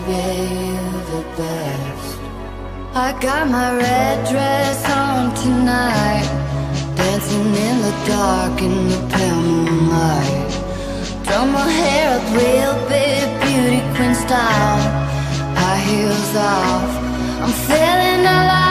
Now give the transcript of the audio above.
baby, you're the best. I got my red dress on tonight, dancing in the dark in the pale moonlight. Throw my hair up real big, beauty queen style. High heels off, I'm feeling alive.